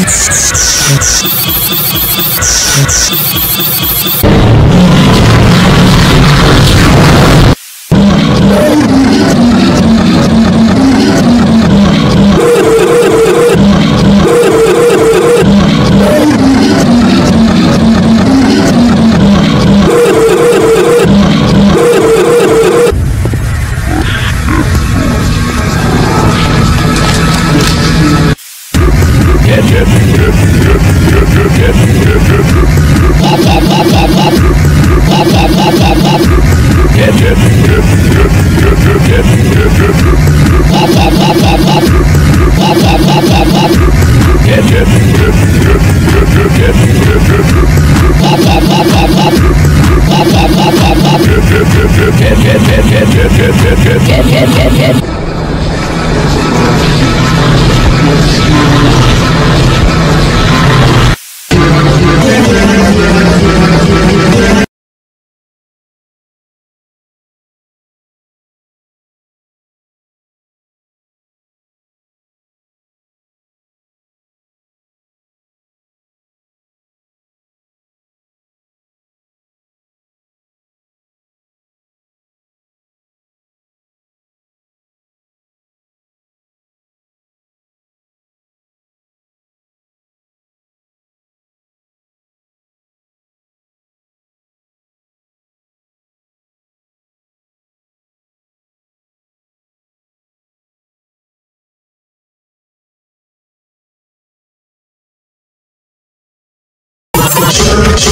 Let's go.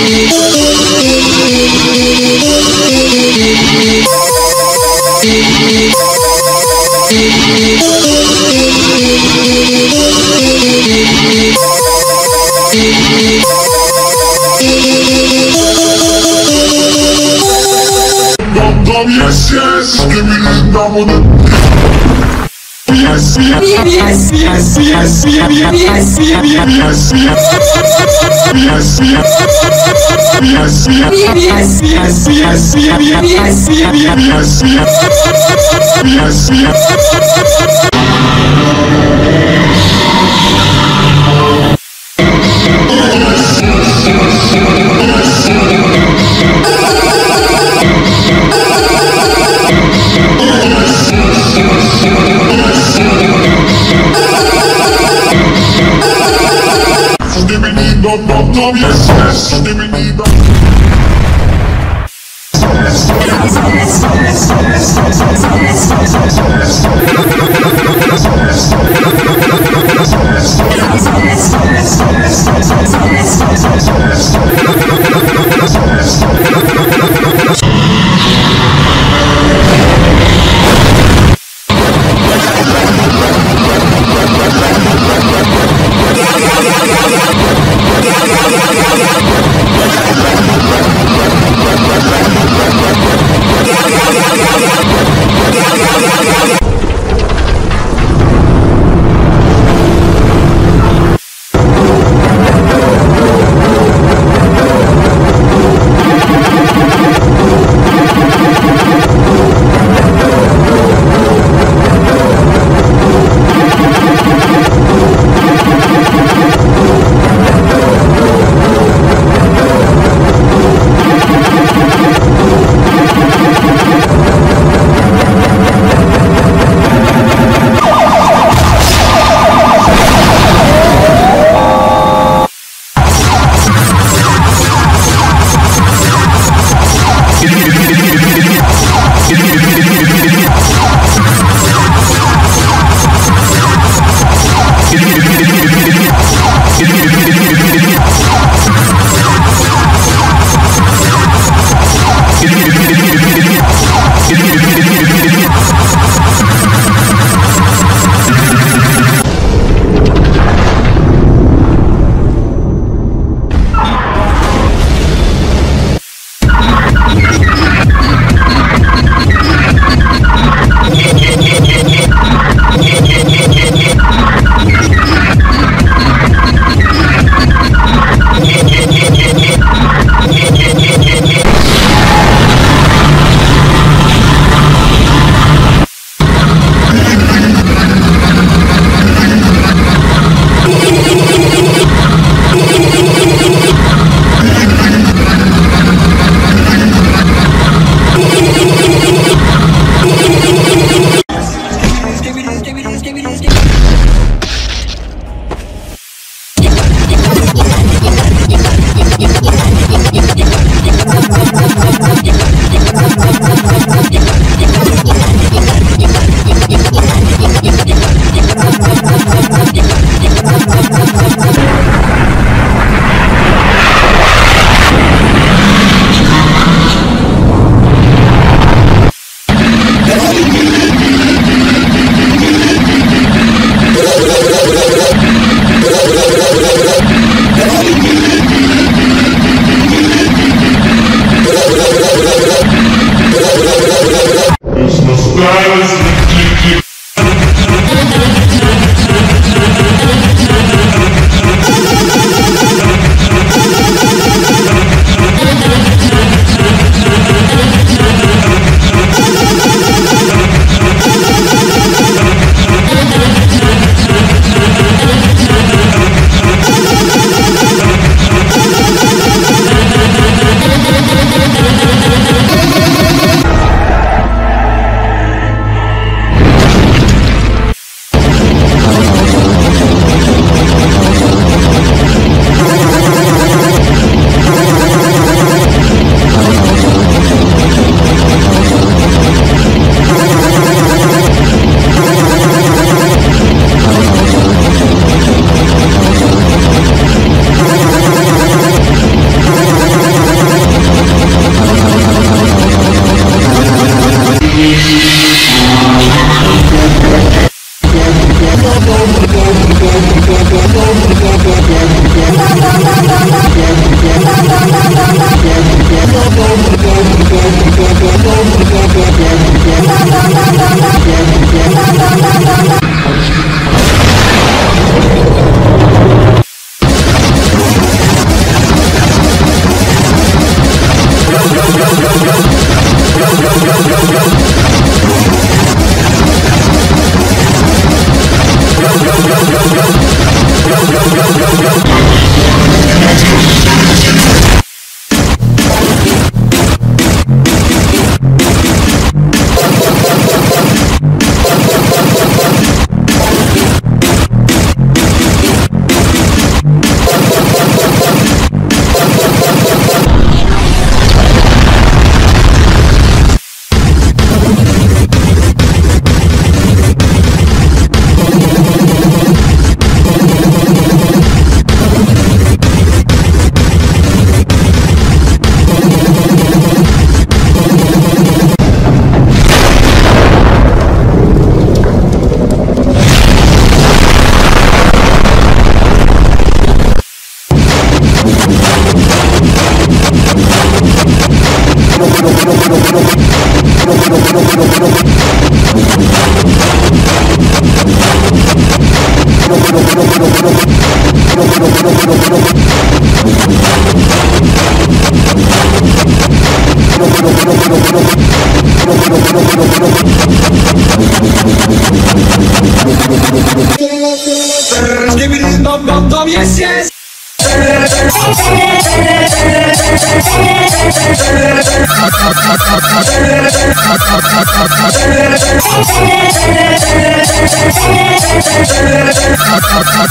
Thank. Yes, yes, yes, yes, dum dum dum yes yes dibbity dum Sorry, sorry, sorry,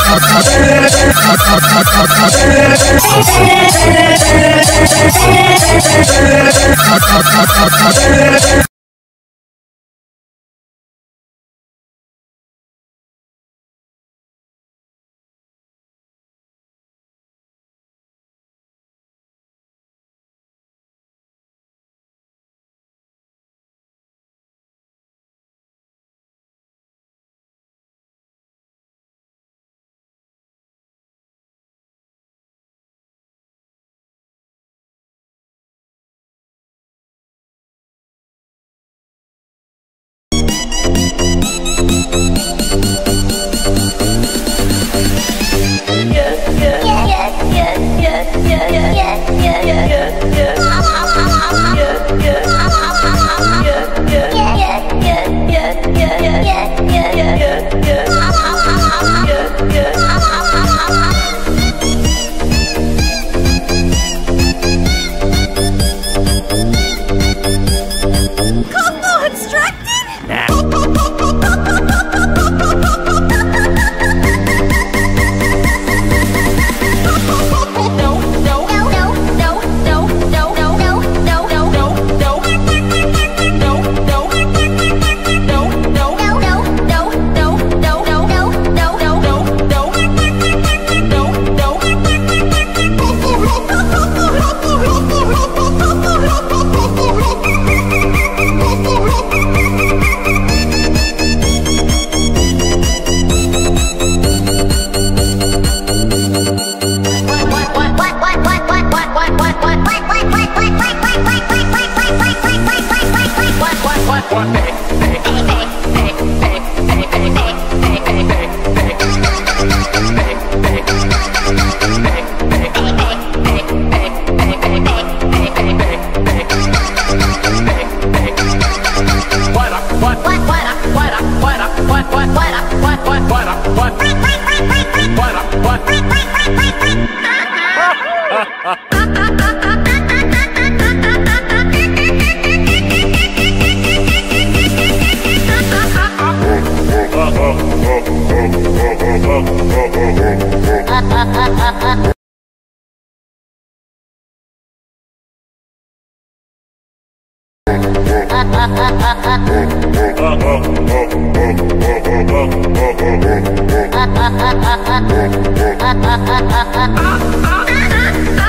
धसुए उठा कर धा कर धसा कर धा कर धस Why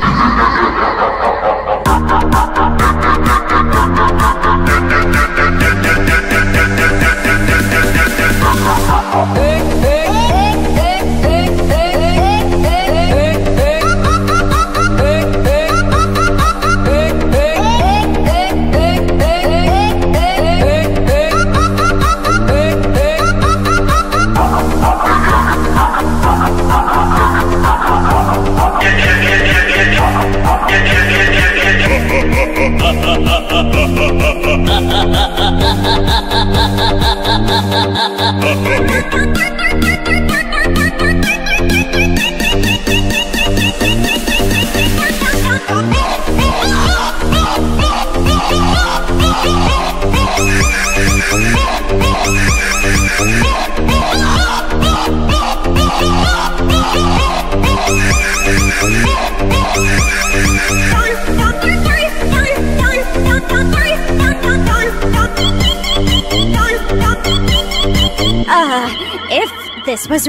Thank you. Uh, if this was.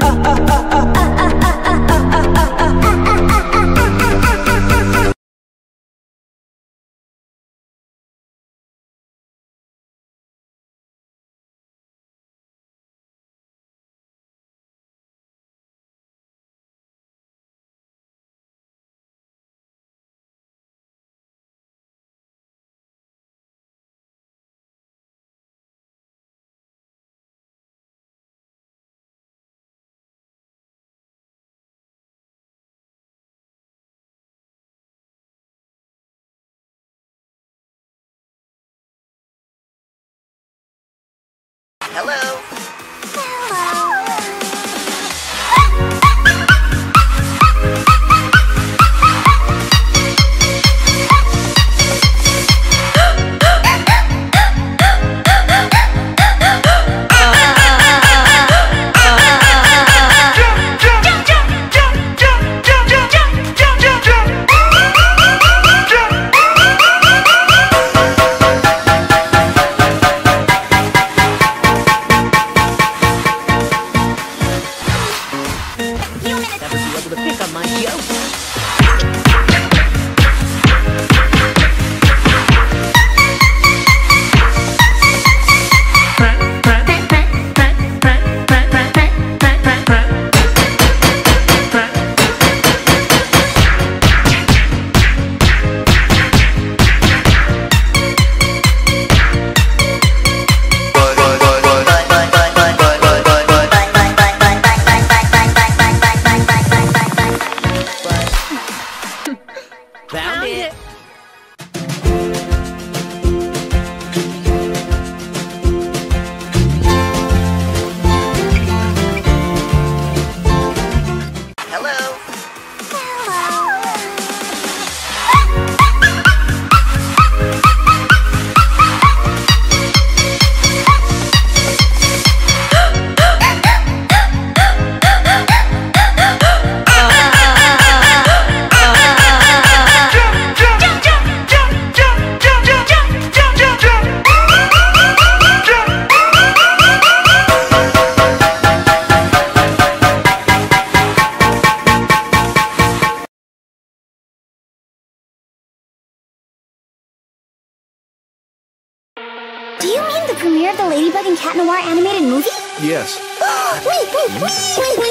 Hello. more animated movie? Yes. wait, wait, wait, wait, wait.